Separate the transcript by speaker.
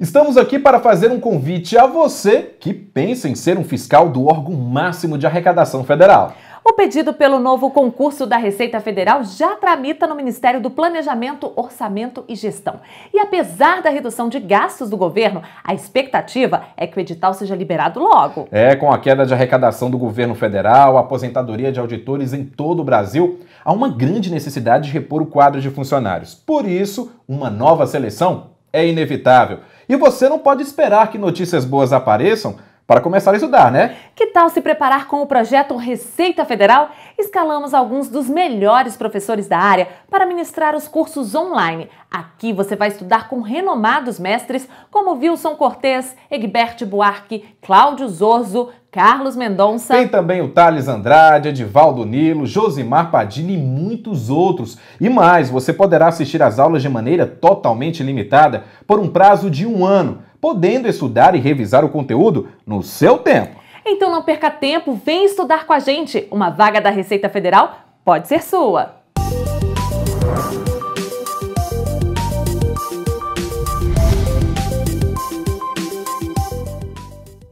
Speaker 1: Estamos aqui para fazer um convite a você que pensa em ser um fiscal do órgão máximo de arrecadação federal.
Speaker 2: O pedido pelo novo concurso da Receita Federal já tramita no Ministério do Planejamento, Orçamento e Gestão. E apesar da redução de gastos do governo, a expectativa é que o edital seja liberado logo.
Speaker 1: É, com a queda de arrecadação do governo federal, a aposentadoria de auditores em todo o Brasil, há uma grande necessidade de repor o quadro de funcionários. Por isso, uma nova seleção é inevitável. E você não pode esperar que notícias boas apareçam para começar a estudar, né?
Speaker 2: Que tal se preparar com o projeto Receita Federal? Escalamos alguns dos melhores professores da área para ministrar os cursos online. Aqui você vai estudar com renomados mestres como Wilson Cortez, Egbert Buarque, Cláudio Zorzo, Carlos Mendonça.
Speaker 1: Tem também o Thales Andrade, Edivaldo Nilo, Josimar Padilha e muitos outros. E mais, você poderá assistir às aulas de maneira totalmente limitada por um prazo de um ano podendo estudar e revisar o conteúdo no seu tempo.
Speaker 2: Então não perca tempo, vem estudar com a gente. Uma vaga da Receita Federal pode ser sua.